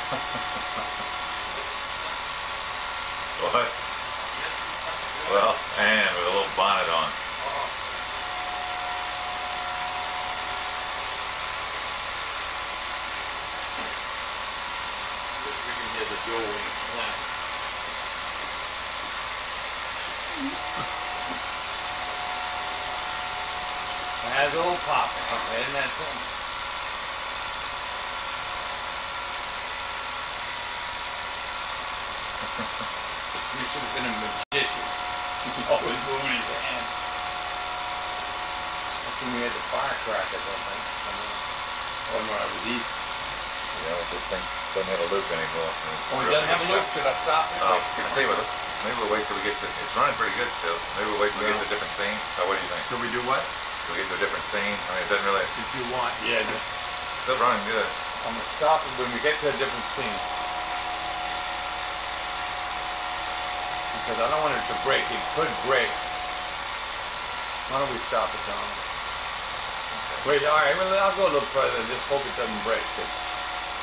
What? Well, and with a little bonnet on. We it all popping, isn't that something? You should have been a magician. Always moving his hand. That's when we had the firecrackers, I think. Uh-huh. Or when I was eating. You know, this thing doesn't have a loop anymore. Oh, it doesn't have a loop, should I stop it? Oh, I tell you what, let's, maybe we'll wait till we get to, it's running pretty good still. Maybe we'll wait till we get to a different scene. Oh, what do you think? Should we do what? Till we get to a different scene? I mean, it doesn't really, If you want, yeah, just, it's still running good. I'm gonna stop it when we get to a different scene. Because I don't want it to break, it could break. Why don't we stop it, Tom? Wait, all right, well, I'll go a little further, just hope it doesn't break. 'cause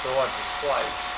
So what, the splice?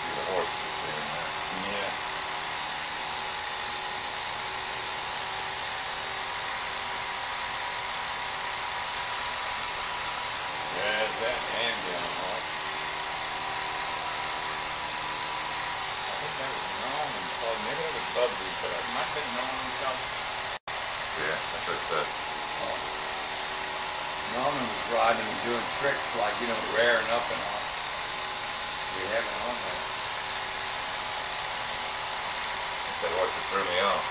The horse is doing that. Yeah. There's that ambulance horse. I think that was Norman, or maybe that was Bubby, but it might have been Norman something. Yeah, that's what it said. Norman was riding and doing tricks like, you know, rearing up and all. We have it on there. It's that horse that threw me off.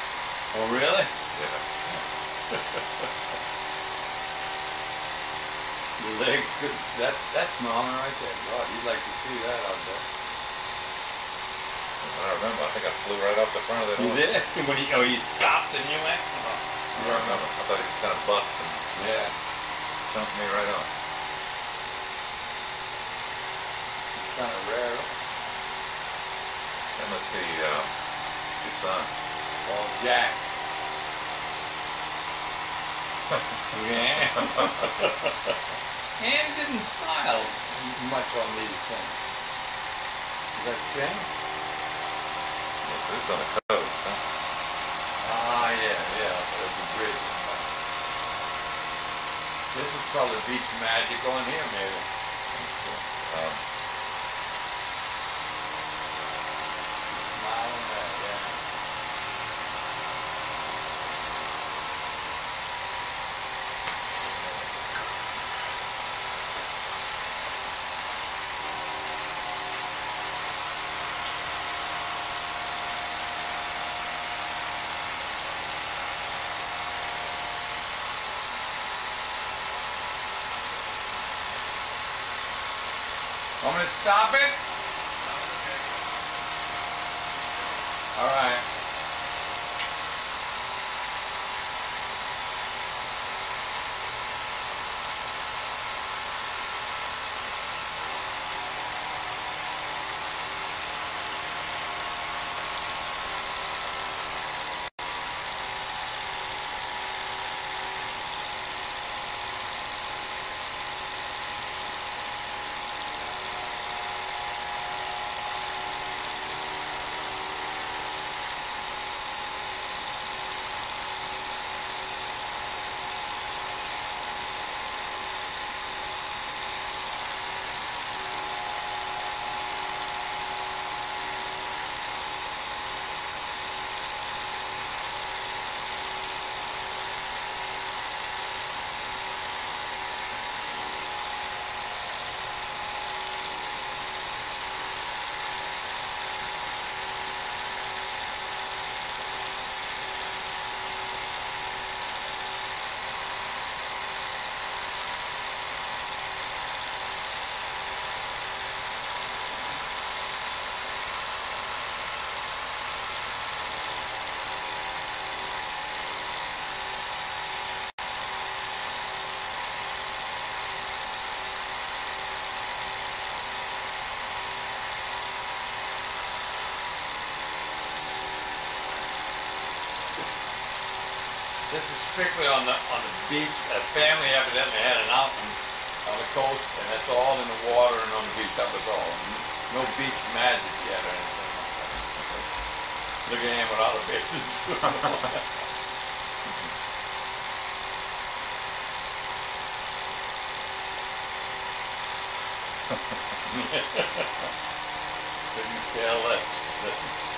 Oh, really? Yeah. The legs, good. That, that's Norman right there. God, you'd like to see that out there. I remember, I think I flew right off the front of that You horse. did? When he, oh, you stopped and you went? Oh, I don't remember. I thought he was kind of bucked and yeah. jumped me right off. Kind of rare. That must be, um, his son. Oh, Jack. yeah. and it didn't smile much on these things. Is that the same? Yes, this is on the coast, huh? Ah, yeah, yeah. There's a bridge. This is probably beach magic on here, maybe. Um, Smile on that, yeah. Want going to stop it? All right. This is strictly on the on the beach. A family evidently had an mountain on the coast, and that's all in the water and on the beach. That was all. No beach magic yet or anything like that. Look at him with all the bitches. Couldn't care less.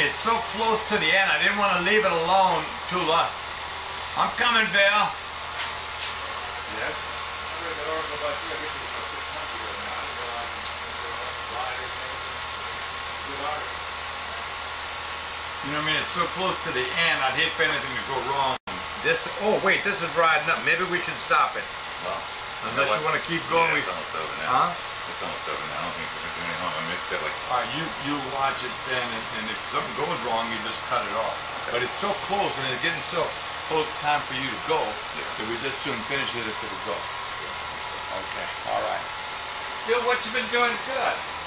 Tommy, it's so close to the end. I didn't want to leave it alone too long. I'm coming, Bill. Yes. You know what I mean? It's so close to the end. I'd hate for anything to go wrong. This. Oh wait, this is riding up. Maybe we should stop it. Well, Unless you want to keep going, Yeah, it's almost over now. Huh? It's almost over now. I don't think we're doing any harm. I mean, it's got like All right, you you watch it then, and, and if something goes wrong, you just cut it off. But it's so close, and it's getting so close time for you to go that we just soon finish it if it'll go. Okay. All right. Bill, what you been doing? Good.